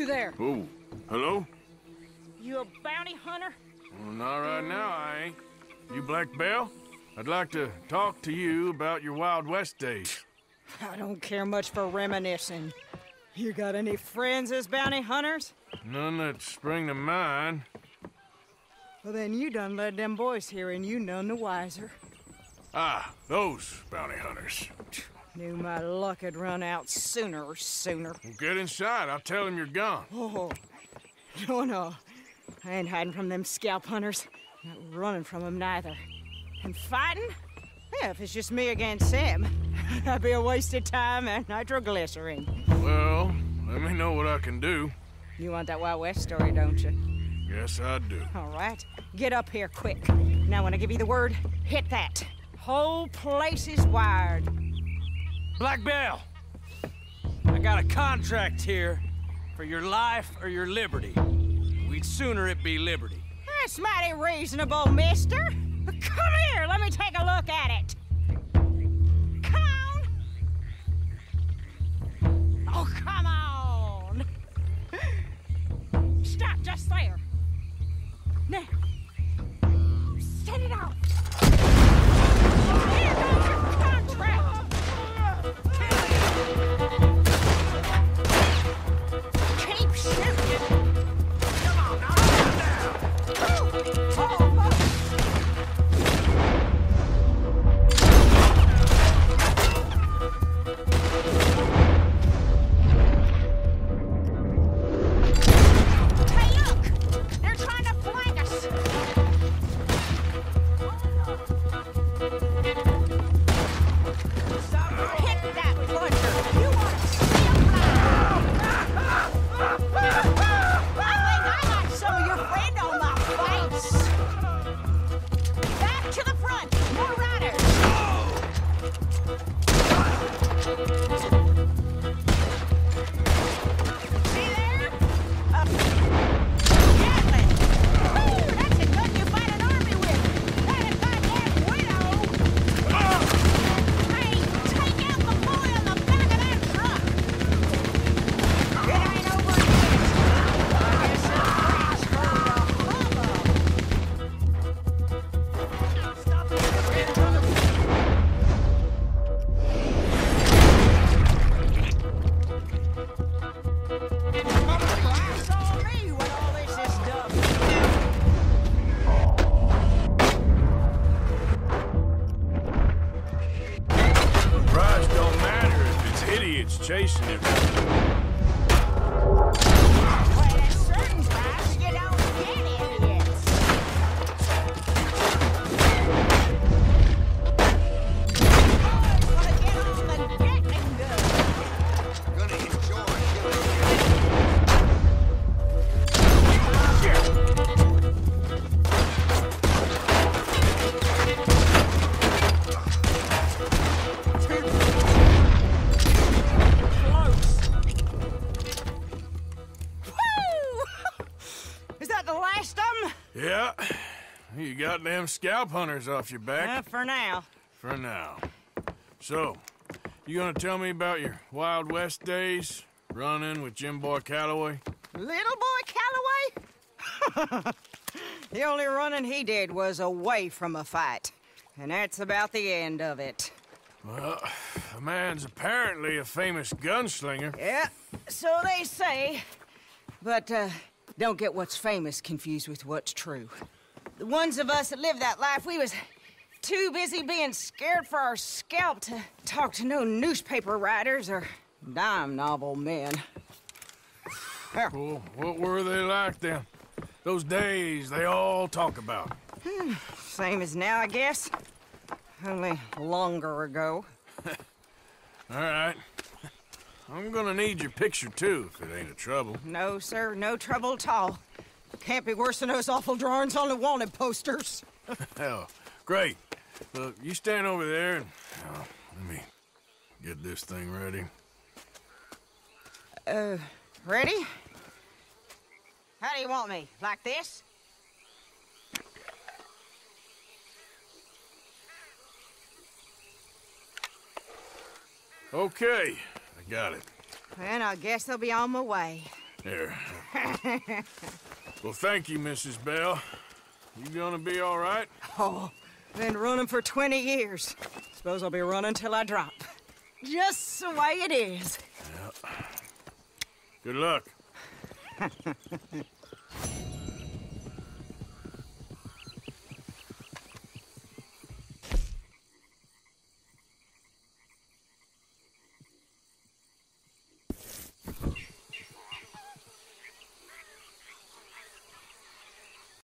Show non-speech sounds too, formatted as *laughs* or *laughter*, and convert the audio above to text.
there. Oh, hello? You a bounty hunter? Well, not right now, I ain't. You Black Belle? I'd like to talk to you about your Wild West days. I don't care much for reminiscing. You got any friends as bounty hunters? None that spring to mind. Well, then you done led them boys here and you none the wiser. Ah, those bounty hunters. Knew my luck had run out sooner or sooner. Well, get inside. I'll tell him you're gone. Oh, no, no. I ain't hiding from them scalp hunters. Not running from them neither. And fighting? Yeah, if it's just me against them, *laughs* that'd be a waste of time and nitroglycerin. Well, let me know what I can do. You want that Wild West story, don't you? Yes, I do. All right. Get up here quick. Now, when I give you the word, hit that. Whole place is wired. Black Belle, I got a contract here for your life or your liberty. We'd sooner it be liberty. That's mighty reasonable, mister. Come here, let me take a look at it. Come on. Oh, come it's chasing you. You got them scalp hunters off your back Uh, for now. for now. So, you gonna tell me about your Wild West days? Running with Jim Boy Calloway? Little boy Calloway? *laughs* the only running he did was away from a fight. And that's about the end of it. Well, the man's apparently a famous gunslinger. Yeah, so they say. But uh, don't get what's famous confused with what's true. The ones of us that lived that life, we was too busy being scared for our scalp to talk to no newspaper writers or dime novel men. Well, what were they like then? Those days they all talk about. Hmm, same as now, I guess. Only longer ago. *laughs* All right. I'm gonna need your picture too, if it ain't a trouble. No, sir, no trouble at all. Can't be worse than those awful drawings on the wanted posters. *laughs* Hell, great. Look, you stand over there and oh, let me get this thing ready. Uh, ready? How do you want me? Like this? Okay, I got it. Then I guess I'll be on my way. There. *laughs* Well, thank you, Mrs. Belle. You gonna be all right? Oh, been running for 20 years. Suppose I'll be running till I drop. Just the way it is. Yep. Good luck. *laughs*